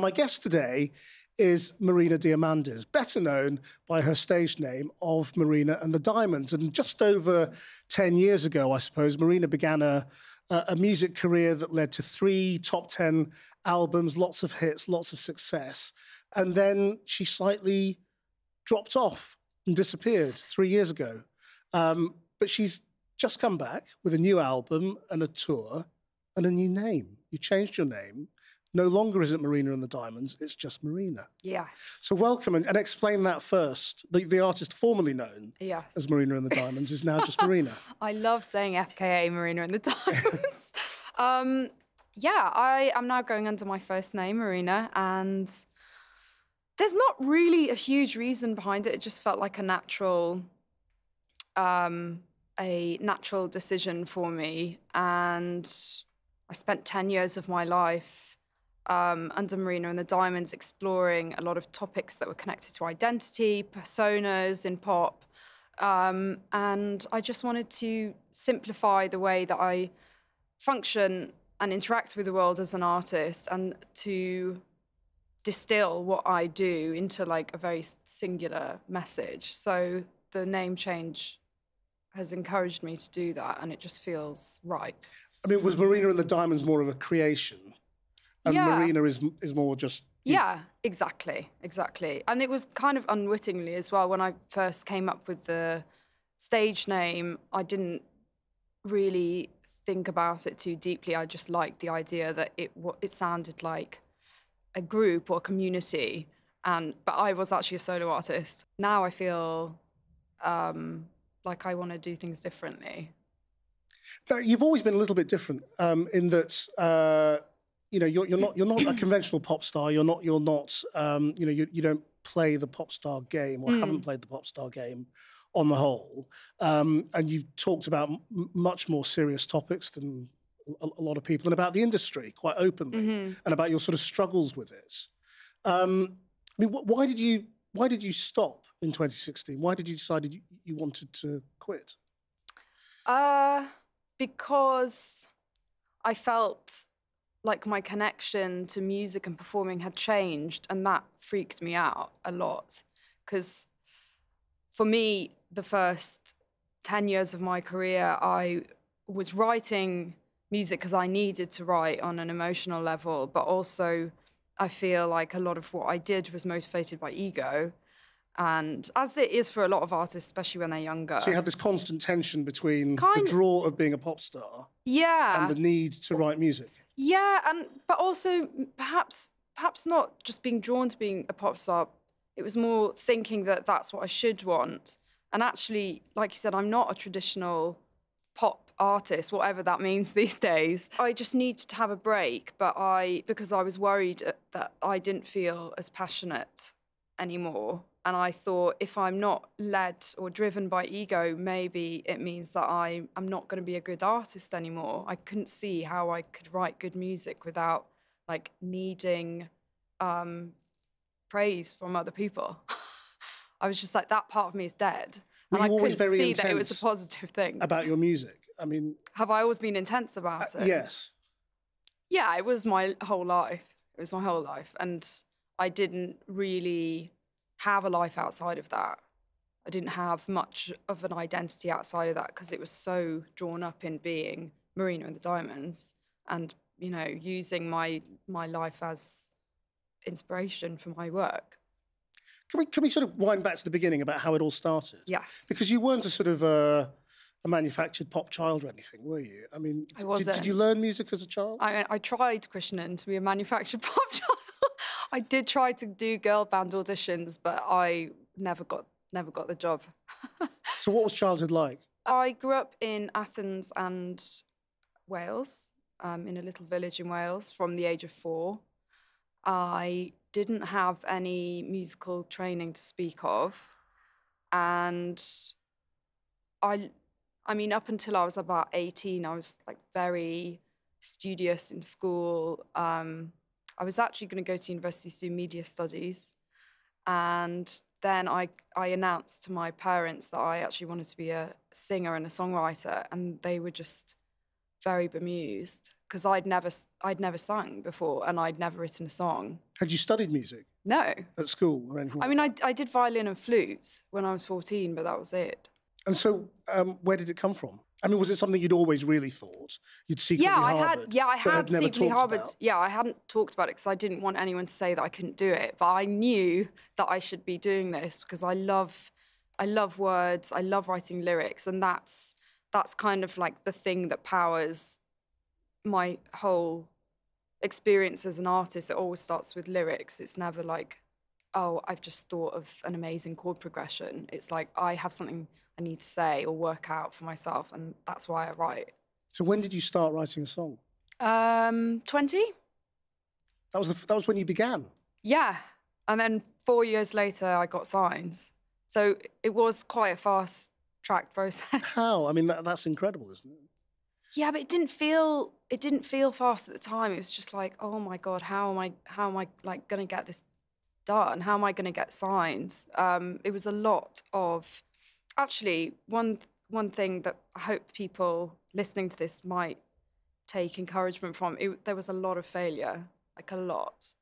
My guest today is Marina Diamandis, better known by her stage name of Marina and the Diamonds. And just over 10 years ago, I suppose, Marina began a, a music career that led to three top 10 albums, lots of hits, lots of success. And then she slightly dropped off and disappeared three years ago. Um, but she's just come back with a new album and a tour and a new name. You changed your name. No longer is it Marina and the Diamonds, it's just Marina. Yes. So welcome and, and explain that first. The, the artist formerly known yes. as Marina and the Diamonds is now just Marina. I love saying FKA Marina and the Diamonds. um, yeah, I am now going under my first name, Marina, and there's not really a huge reason behind it. It just felt like a natural um, a natural decision for me. And I spent 10 years of my life um, under Marina and the Diamonds exploring a lot of topics that were connected to identity, personas in pop. Um, and I just wanted to simplify the way that I function and interact with the world as an artist and to distill what I do into like a very singular message. So the name change has encouraged me to do that, and it just feels right. I mean, was Marina and the Diamonds more of a creation, and Yeah. Marina is is more just Yeah, exactly, exactly. And it was kind of unwittingly as well. When I first came up with the stage name, I didn't really think about it too deeply. I just liked the idea that it it sounded like a group or a community, and but I was actually a solo artist. Now I feel um, like I want to do things differently. Now, you've always been a little bit different um, in that uh, you know you're, you're not you're not a conventional pop star. You're not you're not um, you know you, you don't play the pop star game or haven't played the pop star game on the whole. Um, and you talked about m- much more serious topics than a, a lot of people and about the industry quite openly and about your sort of struggles with it. Um, I mean, wh- why did you why did you stop in 2016? Why did you decide you, you wanted to quit? Uh, because I felt like my connection to music and performing had changed, and that freaked me out a lot. Because for me, the first 10 years of my career, I was writing music because I needed to write on an emotional level, but also I feel like a lot of what I did was motivated by ego. And as it is for a lot of artists, especially when they're younger. So you had this constant tension between Kind- the draw of being a pop star yeah. and the need to write music. Yeah, and but also perhaps perhaps not just being drawn to being a pop star. It was more thinking that that's what I should want. And actually, like you said, I'm not a traditional pop artist, whatever that means these days. I just needed to have a break, but I because I was worried uh, that I didn't feel as passionate anymore. And I thought if I'm not led or driven by ego, maybe it means that I, I'm not going to be a good artist anymore. I couldn't see how I could write good music without like needing um, praise from other people. I was just like, that part of me is dead. Were and I couldn't very see that it was a positive thing. About your music. I mean, Have I always been intense about uh, it? yes. Yeah, it was my whole life. It was my whole life. And I didn't really have a life outside of that. I didn't have much of an identity outside of that because it was so drawn up in being Marina and the Diamonds and, you know, using my my life as inspiration for my work. Can we, can we sort of wind back to the beginning about how it all started? Yes. Because you weren't a sort of uh, a manufactured pop child or anything, were you? I mean, I did, wasn't. did you learn music as a child? I mean, I tried, Krishnan, to be a manufactured pop child. I did try to do girl band auditions, but I never got never got the job. so what was childhood like? I grew up in Athens and Wales, um, in a little village in Wales from the age of four. I didn't have any musical training to speak of. And I, I mean, up until I was about 18, I was like very studious in school. Um, I was actually going to go to university to do media studies. And then I, I announced to my parents that I actually wanted to be a singer and a songwriter, and they were just very bemused because I'd never I'd never sung before and I'd never written a song. Had you studied music No, at school or anything? I mean I I did violin and flute when I was 14, but that was it. And so, um, where did it come from? I mean, was it something you'd always really thought you'd secretly yeah, I had. Yeah, I had secretly harbored. Yeah, I hadn't talked about it because I didn't want anyone to say that I couldn't do it. But I knew that I should be doing this because I love, I love words. I love writing lyrics, and that's that's kind of like the thing that powers my whole experience as an artist. It always starts with lyrics. It's never like, oh, I've just thought of an amazing chord progression. It's like I have something I need to say or work out for myself, and that's why I write. So, when did you start writing a song? Um, 20? That was the, that was when you began. Yeah. And then four years later, I got signed. So it was quite a fast track process. How? I mean, that, that's incredible, isn't it? yeah, but it didn't feel it didn't feel fast at the time. It was just like, oh my god, how am I how am I like gonna get this done? How am I gonna get signed? Um, it was a lot of actually one one thing that I hope people listening to this might take encouragement from. It, there was a lot of failure, like a lot,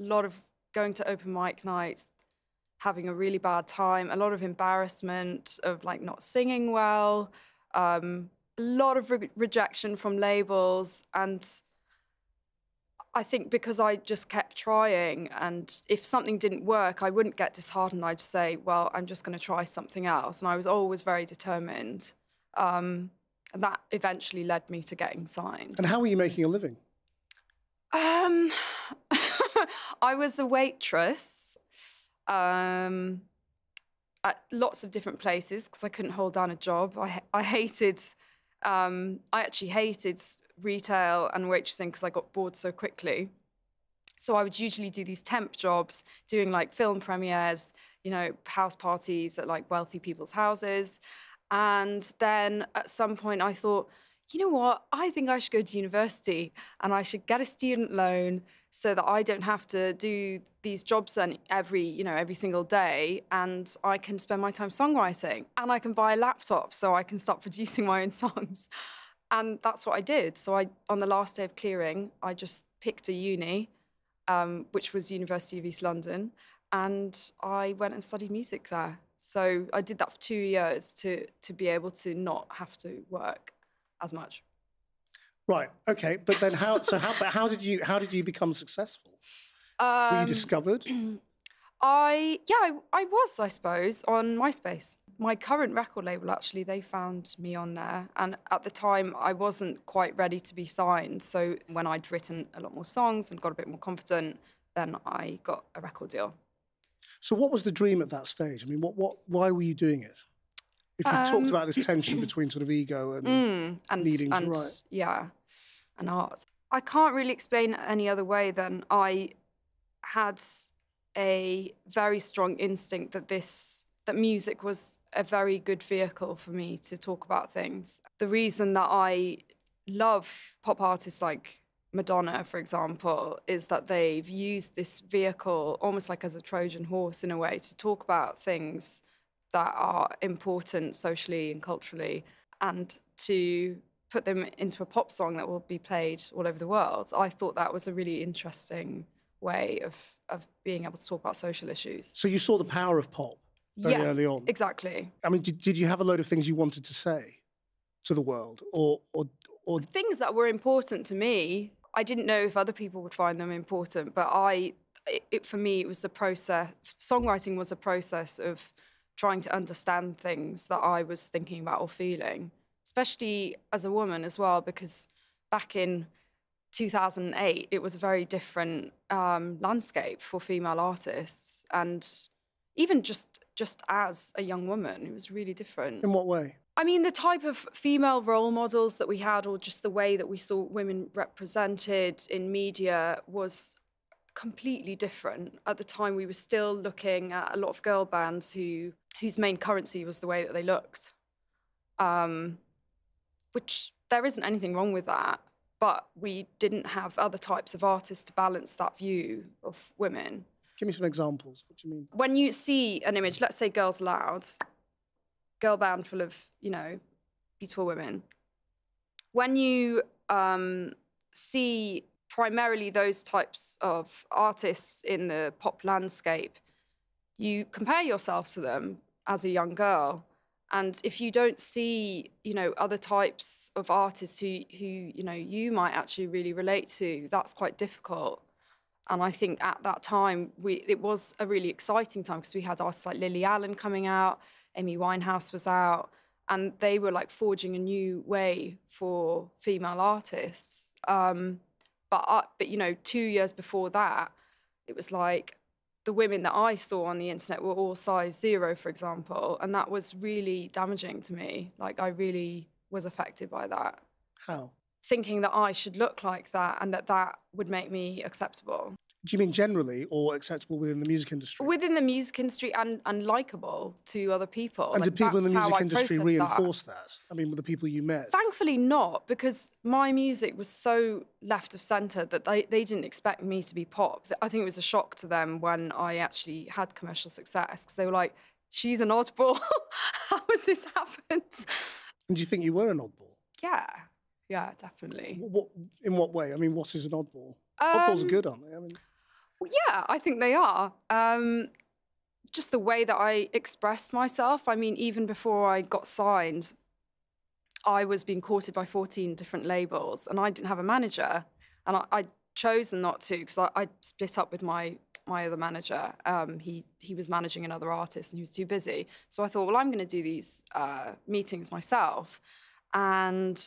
a lot of going to open mic nights, having a really bad time, a lot of embarrassment of like not singing well, um, a lot of re- rejection from labels, and I think because I just kept trying, and if something didn't work, I wouldn't get disheartened. I'd say, "Well, I'm just going to try something else," and I was always very determined. Um, and that eventually led me to getting signed. And how were you making a living? Um, I was a waitress um, at lots of different places because I couldn't hold down a job. I I hated, um, I actually hated retail and waitressing because I got bored so quickly. So I would usually do these temp jobs, doing like film premieres, you know, house parties at like wealthy people's houses. And then at some point I thought, you know what? I think I should go to university and I should get a student loan so that I don't have to do these jobs every, you know, every single day and I can spend my time songwriting and I can buy a laptop so I can start producing my own songs. And that's what I did. So I on the last day of clearing, I just picked a uni, um, which was University of East London, and I went and studied music there. So I did that for two years to to be able to not have to work as much. Right. Okay. But then how? So how? But how did you? How did you become successful? Were you Um, discovered? I yeah, I, I was, I suppose, on MySpace. My current record label actually, they found me on there, and at the time I wasn't quite ready to be signed. So when I'd written a lot more songs and got a bit more confident, then I got a record deal. So what was the dream at that stage? I mean, what? What? Why were you doing it? If you talked Um, about this tension between sort of ego and Mm, and needing to write. yeah, and art. I can't really explain it any other way than I had a very strong instinct that this that music was a very good vehicle for me to talk about things. The reason that I love pop artists like Madonna, for example, is that they've used this vehicle almost like as a Trojan horse in a way to talk about things that are important socially and culturally and to put them into a pop song that will be played all over the world. I thought that was a really interesting way of, of being able to talk about social issues. so you saw the power of pop very yes, early on. exactly. I mean, did, did you have a load of things you wanted to say to the world, or or or things that were important to me. I didn't know if other people would find them important, but I, it, it, for me, it was a process. Songwriting was a process of trying to understand things that I was thinking about or feeling, especially as a woman as well, because back in 2008, it was a very different um, landscape for female artists, and even just just as a young woman, it was really different. in what way? I mean, the type of female role models that we had, or just the way that we saw women represented in media, was completely different. At the time, we were still looking at a lot of girl bands who whose main currency was the way that they looked, um, which there isn't anything wrong with that. But we didn't have other types of artists to balance that view of women. Give me some examples. What do you mean? When you see an image, let's say Girls Aloud, girl band full of, you know, beautiful women. When you um, see primarily those types of artists in the pop landscape, you compare yourself to them as a young girl. And if you don't see, you know, other types of artists who, who you know, you might actually really relate to, that's quite difficult. And I think at that time, we, it was a really exciting time because we had artists like Lily Allen coming out, Amy Winehouse was out, and they were like forging a new way for female artists. Um, but uh, but you know, two years before that, it was like the women that I saw on the internet were all size zero, for example, and that was really damaging to me. Like I really was affected by that. How? Thinking that I should look like that and that that would make me acceptable. Do you mean generally or acceptable within the music industry? Within the music industry and, and likable to other people. and Like, did people in the music industry processed that. reinforce that. I mean, with the people you met? Thankfully not, because my music was so left of centre that they, they didn't expect me to be pop. I think it was a shock to them when I actually had commercial success, because they were like, she's an oddball. How has this happened? And do you think you were an oddball? Yeah, yeah, definitely. What, what, in what way? I mean, what is an oddball? Oddballs are Um, good, aren't they? I mean, Yeah, I think they are. Um, just the way that I expressed myself. I mean, even before I got signed, I was being courted by 14 different labels and I didn't have a manager. And I, I'd chosen not to because I, I split up with my my other manager. Um, he he was managing another artist and he was too busy. So I thought, well, I'm going to do these uh, meetings myself. And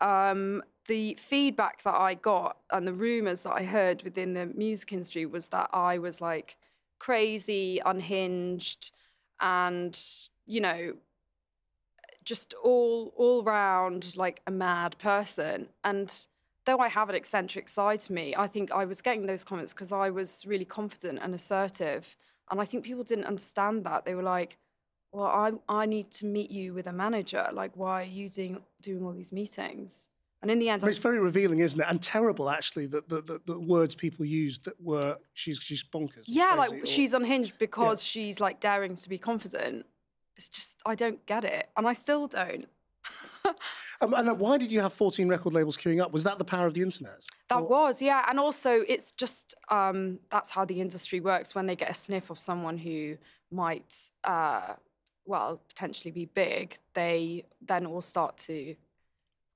um, the feedback that I got and the rumors that I heard within the music industry was that I was like crazy, unhinged, and you know, just all all round like a mad person. And though I have an eccentric side to me, I think I was getting those comments because I was really confident and assertive. And I think people didn't understand that. They were like, well, I, I need to meet you with a manager. Like, why are you doing, doing all these meetings? And in the end, I mean, it's very revealing, isn't it? And terrible, actually, that the, the, the words people used that were she's she's bonkers. yeah, crazy, like or- she's unhinged because she's like daring to be confident. It's just, I don't get it. And I still don't. Um, and uh, why did you have 14 record labels queuing up? Was that the power of the internet? That Or- was, yeah. And also, it's just um, that's how the industry works. When they get a sniff of someone who might, uh, well, potentially be big, they then all start to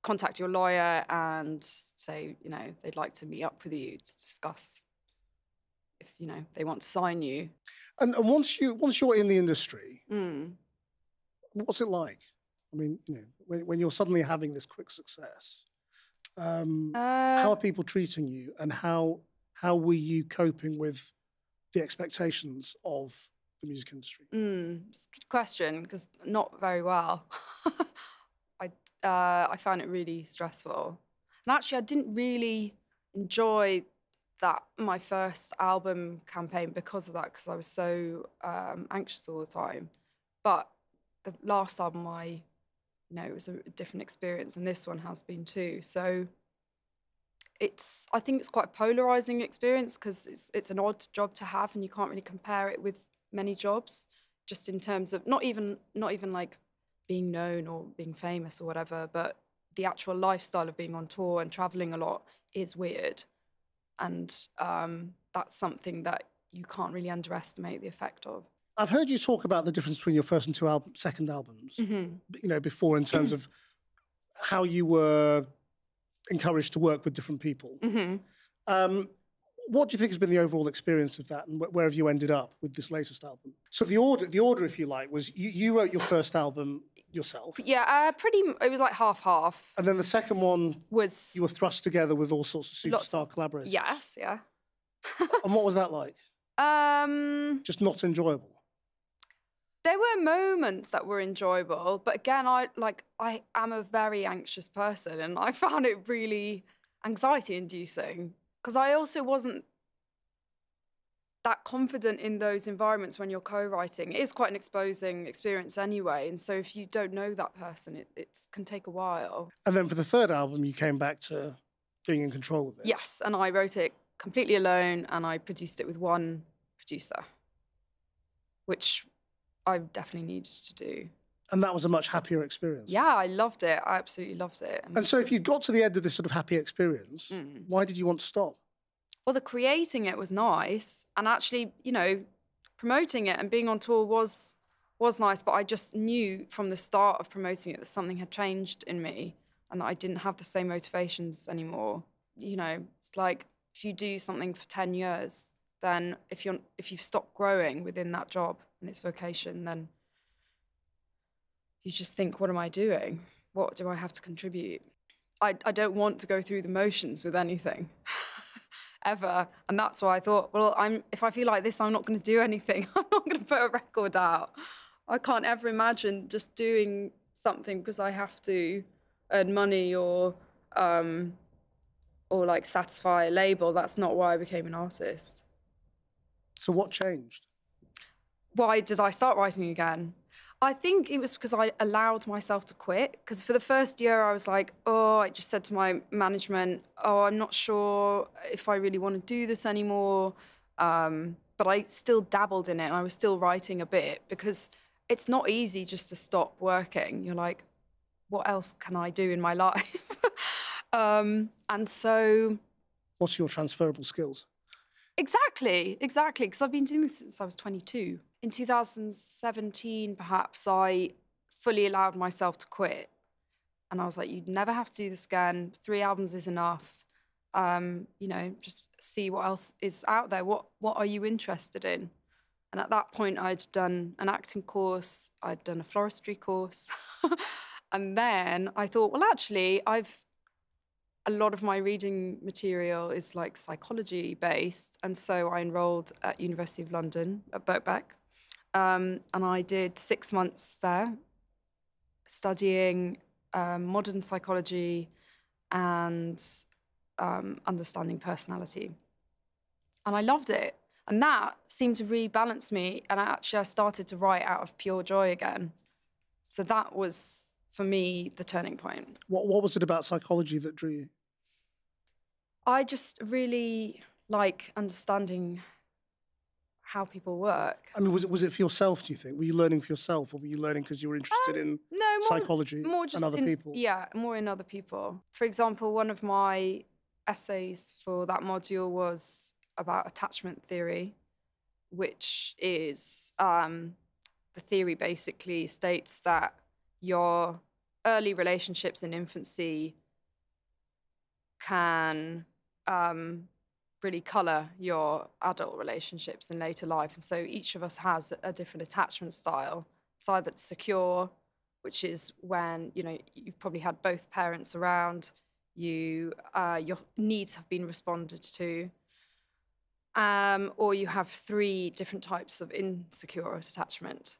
contact your lawyer and say, you know, they'd like to meet up with you to discuss if you know they want to sign you. And, and once you once you're in the industry, Mm. what's it like? I mean, you know, when, when you're suddenly having this quick success, um, how Uh, are people treating you, and how how were you coping with the expectations of the music industry? Mm, good question because not very well. I uh, I found it really stressful, and actually, I didn't really enjoy that my first album campaign because of that because I was so um, anxious all the time. But the last album, I you know it was a different experience, and this one has been too. So it's I think it's quite a polarizing experience because it's it's an odd job to have, and you can't really compare it with many jobs just in terms of not even not even like being known or being famous or whatever but the actual lifestyle of being on tour and traveling a lot is weird and um, that's something that you can't really underestimate the effect of I've heard you talk about the difference between your first and two album, second albums. Mm-hmm. You know, before in terms of how you were encouraged to work with different people. Mm-hmm. Um, what do you think has been the overall experience of that, and wh- where have you ended up with this latest album? So the order, the order, if you like, was you, you wrote your first album yourself, yeah uh, pretty it was like half half and then the second one was you were thrust together with all sorts of Lots- superstar collaborators. yes yeah And what was that like? um Just not enjoyable. there were moments that were enjoyable but again i like i am a very anxious person and i found it really anxiety inducing because i also wasn't that confident in those environments when you're co-writing. It is quite an exposing experience anyway and so if you don't know that person it, it can take a while. And then for the third album, you came back to being in control of it. yes and i wrote it completely alone and i produced it with one producer which i definitely needed to do And that was a much happier experience. Yeah, I loved it. I absolutely loved it. And- And so, if you got to the end of this sort of happy experience, Mm. why did you want to stop? well, the creating it was nice, and actually, you know, promoting it and being on tour was was nice. But I just knew from the start of promoting it that something had changed in me, and that I didn't have the same motivations anymore. You know, it's like if you do something for ten years, then if you're if you've stopped growing within that job and its vocation, then you just think, what am I doing? What do I have to contribute? I, I don't want to go through the motions with anything ever. And that's why I thought, well, I'm if I feel like this, I'm not going to do anything. I'm not going to put a record out. I can't ever imagine just doing something because I have to earn money or um, or like satisfy a label. That's not why I became an artist. So, what changed? why did I start writing again? I think it was because I allowed myself to quit. Because for the first year, I was like, oh, I just said to my management, oh, I'm not sure if I really want to do this anymore. Um, but I still dabbled in it and I was still writing a bit because it's not easy just to stop working. You're like, what else can I do in my life? um, and so What's your transferable skills? Exactly, exactly. Because I've been doing this since I was 22. In 2017, perhaps, I fully allowed myself to quit. And I was like, you'd never have to do this again. Three albums is enough. Um, you know, just see what else is out there. What what are you interested in? And at that point, I'd done an acting course, I'd done a floristry course. and then I thought, well, actually, I've a lot of my reading material is like psychology based, and so I enrolled at University of London at Birkbeck, um, and I did six months there, studying um, modern psychology and um, understanding personality, and I loved it. And that seemed to rebalance me, and actually, I started to write out of pure joy again. So that was for me the turning point. What, what was it about psychology that drew you? I just really like understanding how people work. I mean, was it, was it for yourself, do you think? Were you learning for yourself or were you learning because you were interested in No, more, psychology more just and other in, people? Yeah, more in other people. For example, one of my essays for that module was about attachment theory, which is um, the theory basically states that your early relationships in infancy can um, really color your adult relationships in later life. And so each of us has a different attachment style. It's either secure, which is when you know you've probably had both parents around, you uh, your needs have been responded to, um, or you have three different types of insecure attachment.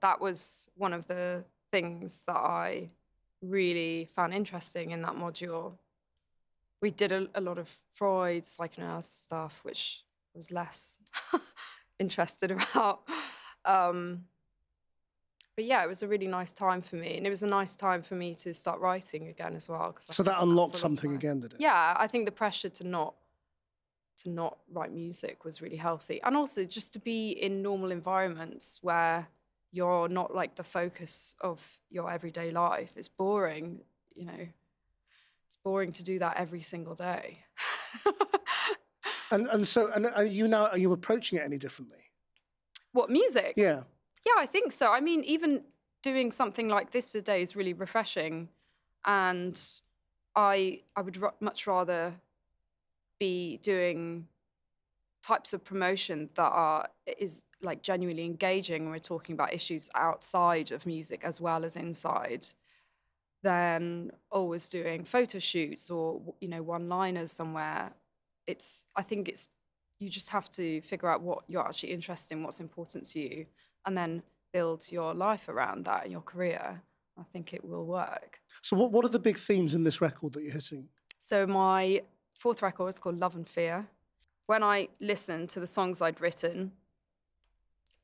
That was one of the things that I really found interesting in that module. We did a, a lot of Freud psychoanalysis stuff, which I was less interested about. Um, but yeah, it was a really nice time for me, and it was a nice time for me to start writing again as well. So that unlocked long something again, did it? Yeah, I think the pressure to not to not write music was really healthy, and also just to be in normal environments where you're not like the focus of your everyday life. It's boring, you know. It's boring to do that every single day. And and so and are you now are you approaching it any differently? what music? Yeah. Yeah, I think so. I mean, even doing something like this today is really refreshing, and I I would r- much rather be doing types of promotion that are is like genuinely engaging when we're talking about issues outside of music as well as inside than always doing photo shoots or you know one liners somewhere. It's i think it's you just have to figure out what you're actually interested in what's important to you and then build your life around that and your career. I think it will work. So what what are the big themes in this record that you're hitting? so my fourth record is called love and fear. When i listened to the songs i'd written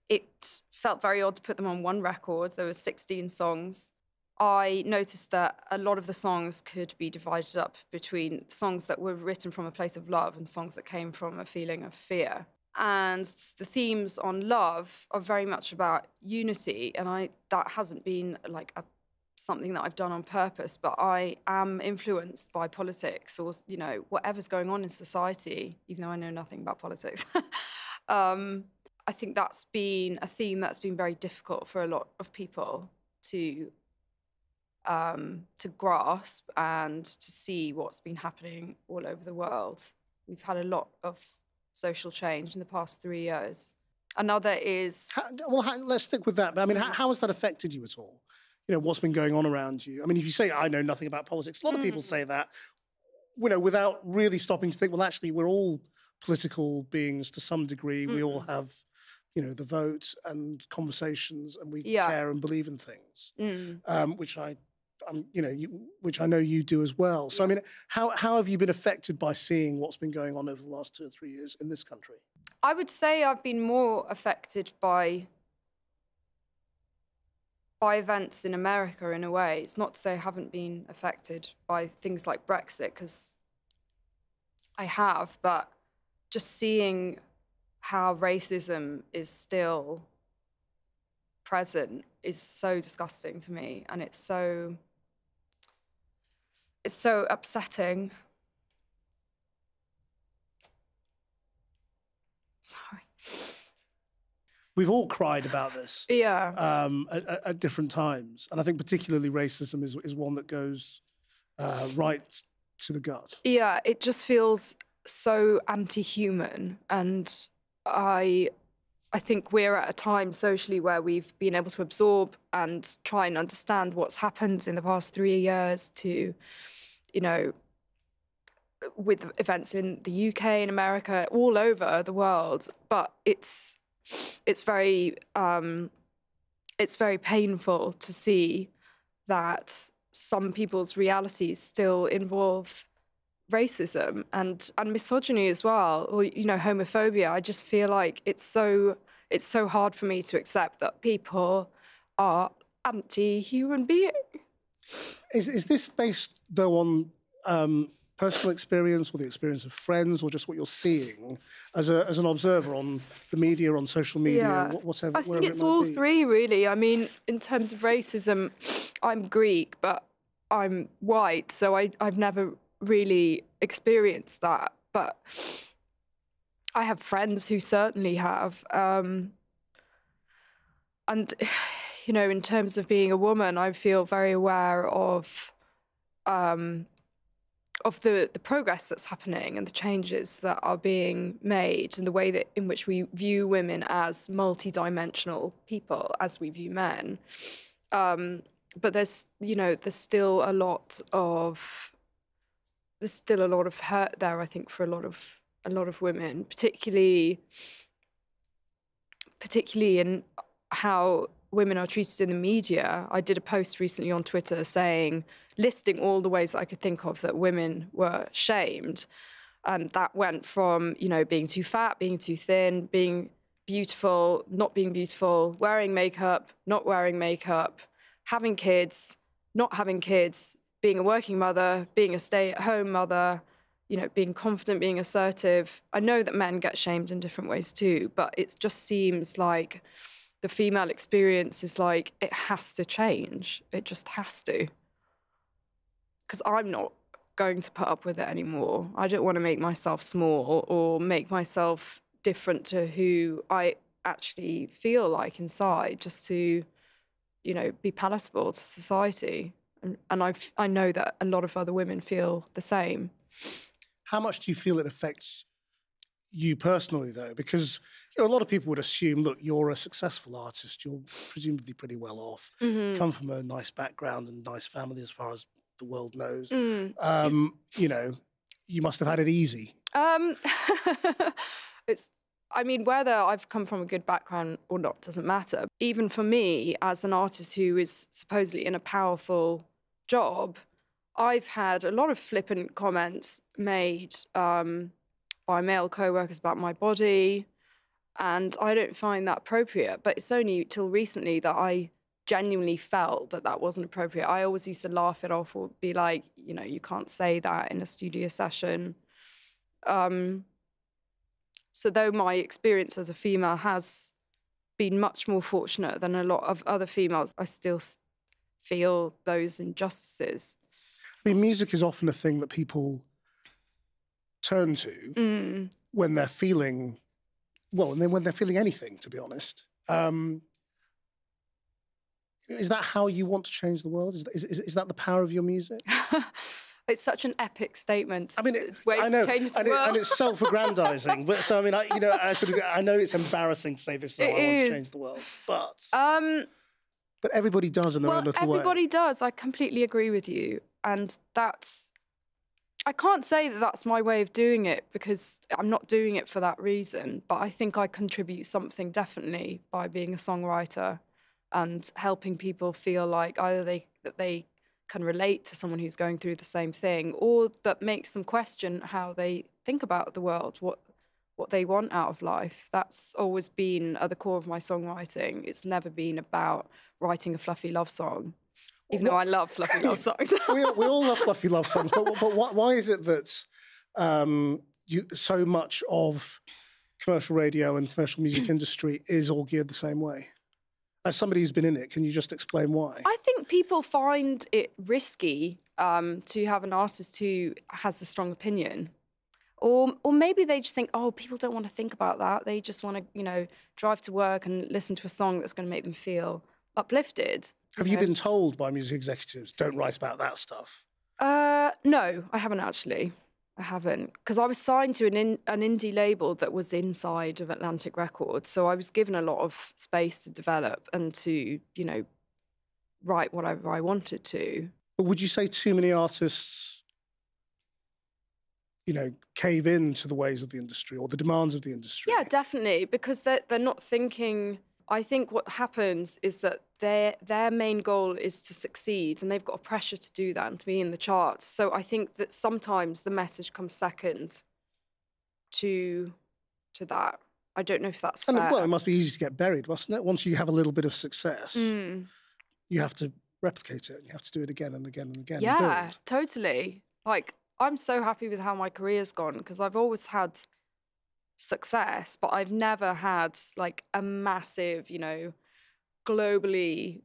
it felt very odd to put them on one record. There were 16 songs I noticed that a lot of the songs could be divided up between songs that were written from a place of love and songs that came from a feeling of fear. and the themes on love are very much about unity and i that hasn't been like a something that i've done on purpose but i am influenced by politics or you know whatever's going on in society even though i know nothing about politics um, i think that's been a theme that's been very difficult for a lot of people to um, to grasp and to see what's been happening all over the world we've had a lot of social change in the past three years. Another is how, well. How, let's stick with that. I mean, how, how, has that affected you at all? You know, what's been going on around you? I mean, if you say I know nothing about politics, a lot of people mm. say that. You know, without really stopping to think. Well, actually, we're all political beings to some degree. Mm. We all have, you know, the vote and conversations, and we yeah. care and believe in things, mm. um, which I um, you know, you, which I know you do as well. So, I mean, how, how have you been affected by seeing what's been going on over the last two or three years in this country? I would say I've been more affected by by events in America in a way. It's not to say I haven't been affected by things like Brexit, because I have, but just seeing how racism is still present is so disgusting to me and it's so it's so upsetting. Sorry. We've all cried about this. Yeah. Um, at, at, different times. And I think particularly racism is, is one that goes uh, right to the gut. Yeah, it just feels so anti human. And I I think we're at a time socially where we've been able to absorb and try and understand what's happened in the past three years to, you know, with events in the UK and America, all over the world. But it's it's very um, it's very painful to see that some people's realities still involve racism and and misogyny as well or you know homophobia i just feel like it's so it's so hard for me to accept that people are anti-human beings. Is is this based though on um, personal experience or the experience of friends or just what you're seeing as a as an observer on the media, on social media, yeah. whatever? I think it's it all be? three really. I mean, in terms of racism, I'm Greek, but I'm white, so I I've never really experienced that, but I have friends who certainly have. Um, and, you know, in terms of being a woman, I feel very aware of um, of the, the progress that's happening and the changes that are being made and the way that in which we view women as multidimensional people as we view men. Um, but there's, you know, there's still a lot of there's still a lot of hurt there, I think, for a lot of a lot of women, particularly particularly in how women are treated in the media. I did a post recently on Twitter saying, listing all the ways that I could think of that women were shamed. And that went from, you know, being too fat, being too thin, being beautiful, not being beautiful, wearing makeup, not wearing makeup, having kids, not having kids, being a working mother, being a stay at home mother, you know, being confident, being assertive. I know that men get shamed in different ways too, but it just seems like the female experience is like it has to change. It just has to. Because I'm not going to put up with it anymore. I don't want to make myself small or make myself different to who I actually feel like inside, just to, you know, be palatable to society. And, and I I know that a lot of other women feel the same. How much do you feel it affects you personally, though? Because you know, a lot of people would assume, look, you're a successful artist, you're presumably pretty well off, mm-hmm. come from a nice background and nice family as far as the world knows. Mm. Um, you know, you must have had it easy. Um, it's I mean, whether I've come from a good background or not doesn't matter. Even for me, as an artist who is supposedly in a powerful job, I've had a lot of flippant comments made um, by male co-workers about my body, and I don't find that appropriate. But it's only till recently that I genuinely felt that that wasn't appropriate. I always used to laugh it off or be like, you know, you can't say that in a studio session. Um, So, though my experience as a female has been much more fortunate than a lot of other females, I still feel those injustices. I mean, music is often a thing that people turn to mm. when they're feeling, well, and then when they're feeling anything, to be honest. Um, is that how you want to change the world? Is, is, is that the power of your music? it's such an epic statement. I mean, it, I know, and, it, and, it's self-aggrandizing. but so I mean, I, you know, I sort of, I know it's embarrassing to say this. Is how I want to change the world, but um, but everybody does in their well, own little everybody way. Everybody does. I completely agree with you, and that's. I can't say that that's my way of doing it because I'm not doing it for that reason. But I think I contribute something definitely by being a songwriter and helping people feel like either they that they can relate to someone who's going through the same thing or that makes them question how they think about the world what what they want out of life that's always been at the core of my songwriting it's never been about writing a fluffy love song even though I love fluffy love songs. we, all, we all love fluffy love songs, but, but why, why is it that um, you, so much of commercial radio and commercial music industry is all geared the same way? as somebody who's been in it, can you just explain why? I think people find it risky um, to have an artist who has a strong opinion. Or, or maybe they just think, oh, people don't want to think about that. They just want to, you know, drive to work and listen to a song that's going to make them feel uplifted. Have you, know? been told by music executives, don't write about that stuff? Uh, no, I haven't actually. I haven't, because I was signed to an in, an indie label that was inside of Atlantic Records, so I was given a lot of space to develop and to, you know, write whatever I wanted to. But would you say too many artists, you know, cave in to the ways of the industry or the demands of the industry? Yeah, definitely, because they're they're not thinking I think what happens is that their their main goal is to succeed, and they've got a pressure to do that and to be in the charts. So I think that sometimes the message comes second to to that. I don't know if that's fair. And, well, it must be easy to get buried, mustn't it? Once you have a little bit of success, mm. you have to replicate it. And you have to do it again and again and again. Yeah, and totally. Like I'm so happy with how my career's gone because I've always had success, but I've never had like a massive, you know, globally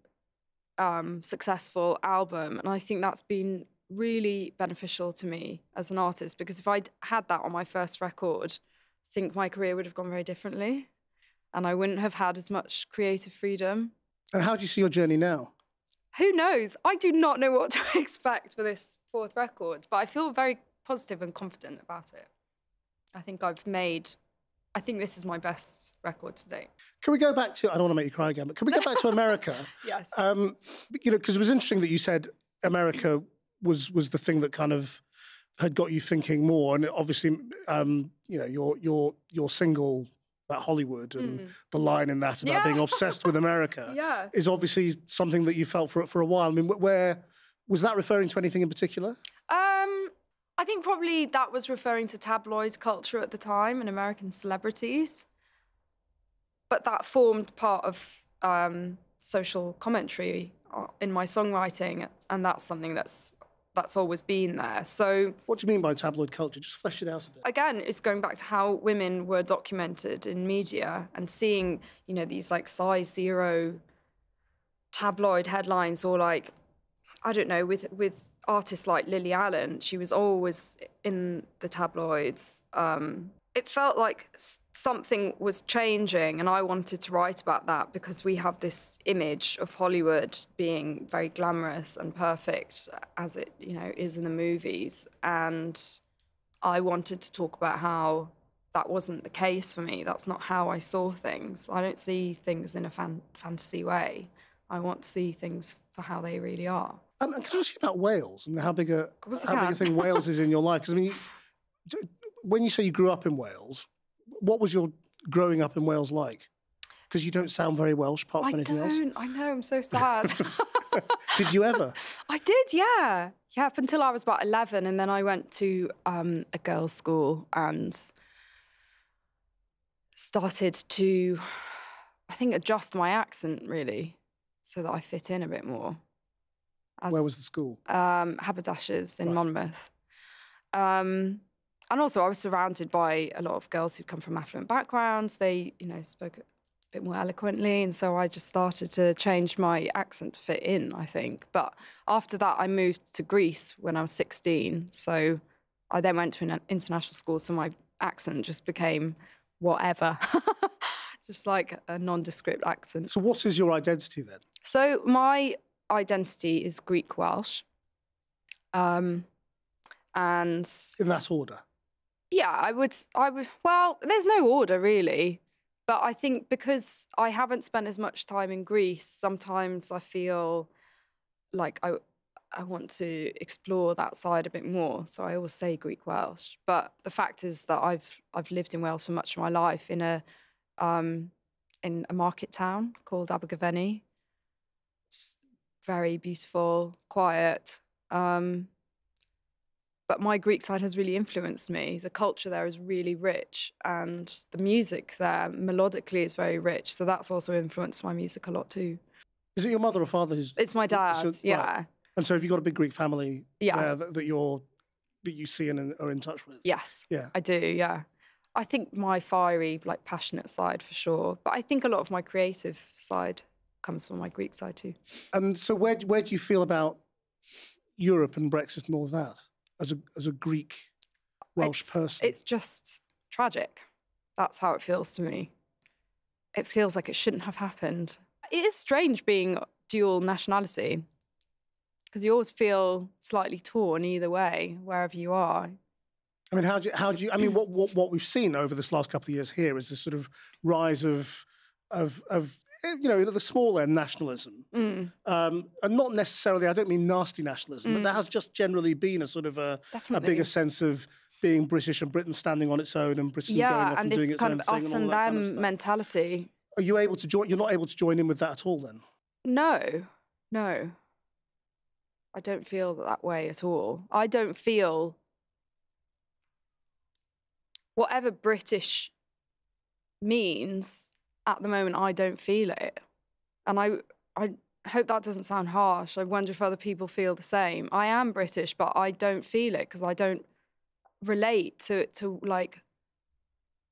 um, successful album. And I think that's been really beneficial to me as an artist because if I'd had that on my first record, I think my career would have gone very differently and I wouldn't have had as much creative freedom. And how do you see your journey now? Who knows? I do not know what to expect for this fourth record, but I feel very positive and confident about it. I think I've made. I think this is my best record to date. Can we go back to? I don't want to make you cry again, but can we go back to America? yes. Um, you know, because it was interesting that you said America was was the thing that kind of had got you thinking more, and obviously, um, you know, your your your single about Hollywood and mm. the line in that about yeah. being obsessed with America yeah. is obviously something that you felt for for a while. I mean, where was that referring to anything in particular? Um, I think probably that was referring to tabloid culture at the time and American celebrities. But that formed part of um, social commentary uh, in my songwriting, and that's something that's that's always been there. So, what do you mean by tabloid culture? Just flesh it out a bit. Again, it's going back to how women were documented in media and seeing, you know, these like size zero tabloid headlines or like, I don't know, with with artists like Lily Allen, she was always in the tabloids. Um, it felt like something was changing, and I wanted to write about that because we have this image of Hollywood being very glamorous and perfect, as it you know is in the movies, and I wanted to talk about how that wasn't the case for me. That's not how I saw things. I don't see things in a fan- fantasy way. I want to see things for how they really are. Um, and can I ask you about Wales and how big a how big a thing Wales is in your life? Because I mean, you, when you say you grew up in Wales, what was your growing up in Wales like? Because you don't sound very Welsh, apart from I anything don't. else. I know. I'm so sad. did you ever? I did. Yeah. Yeah. Up until I was about eleven, and then I went to um, a girls' school and started to, I think, adjust my accent really, so that I fit in a bit more. As, Where was the school? Um, Haberdashers in right. Monmouth. Um, and also I was surrounded by a lot of girls who come from affluent backgrounds. They, you know, spoke a bit more eloquently, and so I just started to change my accent to fit in. I think, but after that, I moved to Greece when I was 16. So I then went to an international school, so my accent just became whatever, just like a nondescript accent. So, what is your identity then? So my identity is Greek Welsh. Um, and In that order. yeah, I would, I would, well, there's no order really. But I think because I haven't spent as much time in Greece, sometimes I feel like I, I want to explore that side a bit more. So I always say Greek Welsh. But the fact is that I've, I've lived in Wales for much of my life in a, um, in a market town called Abergavenny. It's very beautiful, quiet. Um, but my Greek side has really influenced me. The culture there is really rich, and the music there melodically is very rich. So that's also influenced my music a lot too. Is it your mother or father who's? It's my dad, so- right. yeah. And so, have you got a big Greek family Yeah. there that, that you're that you see and are in touch with? Yes, Yeah. I do, yeah. I think my fiery, like passionate side for sure. But I think a lot of my creative side comes from my Greek side too. And so, where where do you feel about Europe and Brexit and all of that as a as a Greek Welsh it's, person? It's just tragic. That's how it feels to me. It feels like it shouldn't have happened. It is strange being dual nationality because you always feel slightly torn either way, wherever you are. I mean, how do you, how do you? I mean, what, what what we've seen over this last couple of years here is this sort of rise of of of you know the small end nationalism, Mm, um, and not necessarily. I don't mean nasty nationalism, but there has just generally been a sort of a, a bigger sense of being British and Britain standing on its own and Britain going yeah, off and, and doing its kind own of thing us and and that kind of them mentality. Are you able to join? You're not able to join in with that at all, then. No, no. I don't feel that way at all. I don't feel whatever British means at the moment. I don't feel it, and I I hope that doesn't sound harsh. I wonder if other people feel the same. I am British, but I don't feel it because I don't relate to it to like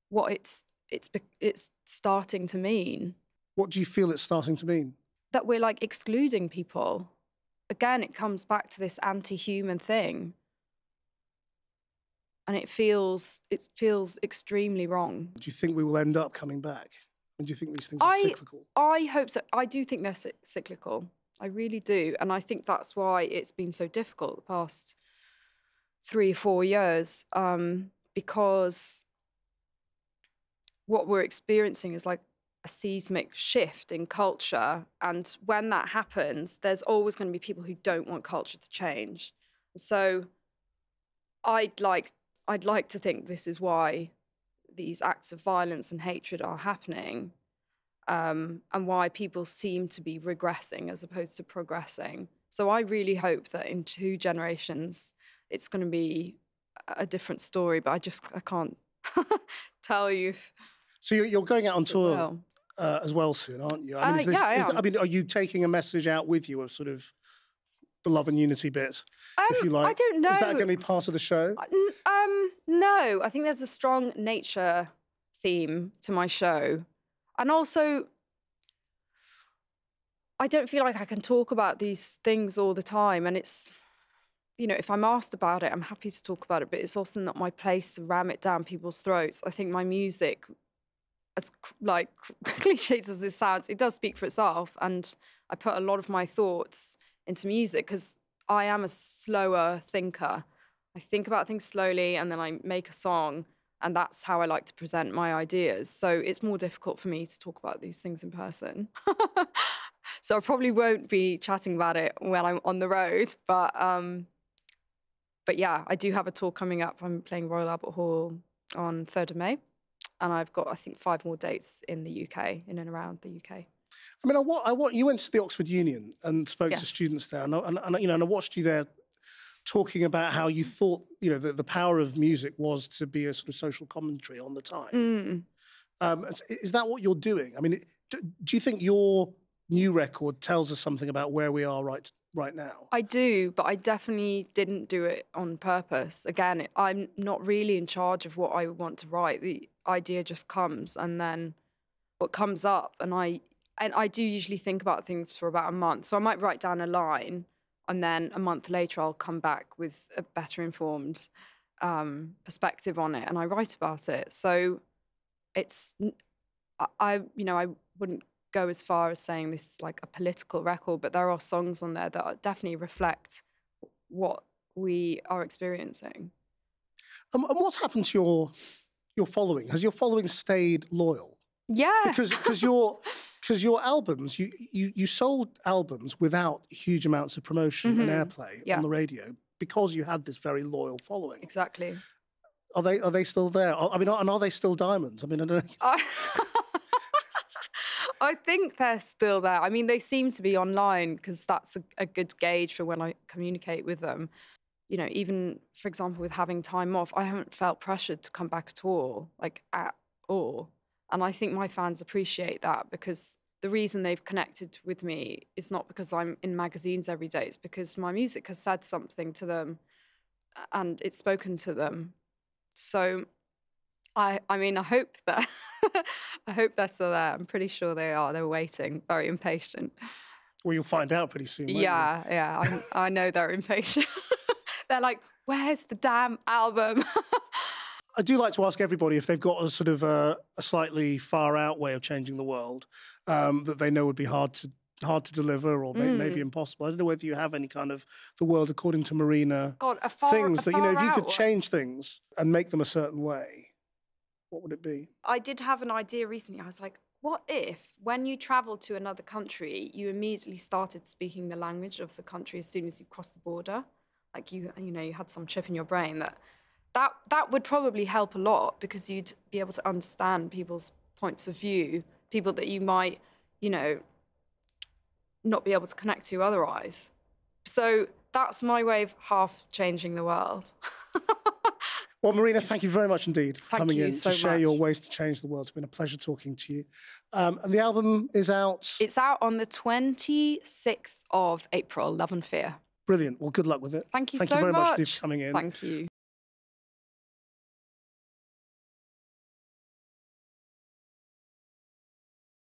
what it's it's it's starting to mean What do you feel it's starting to mean? that we're like excluding people. Again, it comes back to this anti-human thing. And it feels it feels extremely wrong. Do you think we will end up coming back? And do you think these things are I- cyclical? I hope so. I do think they're cy- cyclical. I really do. And I think that's why it's been so difficult the past three or four years. Um, because what we're experiencing is like a seismic shift in culture. And when that happens, there's always going to be people who don't want culture to change. So I'd like I'd like to think this is why these acts of violence and hatred are happening um, and why people seem to be regressing as opposed to progressing. So I really hope that in two generations it's going to be a different story, but I just I can't tell you. So you're, you're going out on tour will. uh, as well soon, aren't you? I Uh, is this, yeah, I is am. I mean, are you taking a message out with you of sort of the love and unity bit, if you Um, like? I don't know. Is that going to be part of the show? Uh, Um, no, I think there's a strong nature theme to my show. And also, I don't feel like I can talk about these things all the time. And it's, you know, if I'm asked about it, I'm happy to talk about it, but it's also not my place to ram it down people's throats. I think my music, as like cliches as this sounds, it does speak for itself. And I put a lot of my thoughts into music because I am a slower thinker. I think about things slowly and then I make a song, and that's how I like to present my ideas. So it's more difficult for me to talk about these things in person. so I probably won't be chatting about it when I'm on the road, but um, but yeah, I do have a tour coming up. I'm playing Royal Albert Hall on 3rd of May, and I've got I think five more dates in the UK, in and around the UK. I mean, I, I, you went to the Oxford Union and spoke to students there, and, I- and, and you know, and I watched you there talking about how you thought, you know, the, the power of music was to be a sort of social commentary on the time. Mm. Um, is- is that what you're doing? I mean, do, do you think your new record tells us something about where we are right right now. I do, but I definitely didn't do it on purpose. Again, I'm not really in charge of what I want to write. The idea just comes, and then what comes up, and I and I do usually think about things for about a month. So I might write down a line, and then a month later I'll come back with a better informed um, perspective on it, and I write about it. So it's I, you know I wouldn't go as far as saying this is like a political record, but there are songs on there that definitely reflect what we are experiencing. Um, and what's happened to your your following? Has your following stayed loyal? Yeah, Because because your because your albums you, you you sold albums without huge amounts of promotion and Mhm. airplay Yeah. on the radio because you had this very loyal following. exactly. Are they are they still there? I mean, are- and are they still diamonds? I mean, I don't know. I, I think they're still there. I mean, they seem to be online because that's a, a good gauge for when I communicate with them. You know, even for example, with having time off, I haven't felt pressured to come back at all, like at all. And I think my fans appreciate that because the reason they've connected with me is not because I'm in magazines every day, it's because my music has said something to them and it's spoken to them. So I I mean I hope that I hope they're still there. I'm pretty sure they are. They're waiting, very impatient. Well, you'll find out pretty soon. won't you? Yeah, yeah. I'm, I know they're impatient. they're like, "Where's the damn album?" I do like to ask everybody if they've got a sort of a, a slightly far out way of changing the world um, that they know would be hard to hard to deliver or may, maybe impossible. I don't know whether you have any kind of the world according to Marina God, a far things that you know if you could change things and make them a certain way, what would it be? I did have an idea recently. I was like, what if when you traveled to another country, you immediately started speaking the language of the country as soon as you crossed the border? Like you, you know, you had some chip in your brain that that that would probably help a lot because you'd be able to understand people's points of view, people that you might, you know, not be able to connect to otherwise. So that's my way of half changing the world. Well, Marina, thank you very much indeed for Thank coming in so to share your ways to change the world. It's been a pleasure talking to you. Um, and the album is out. It's out on the 26th of April, Love and Fear. Brilliant. Well, good luck with it. Thank you Thank so you very much, much. for coming in. Thank you.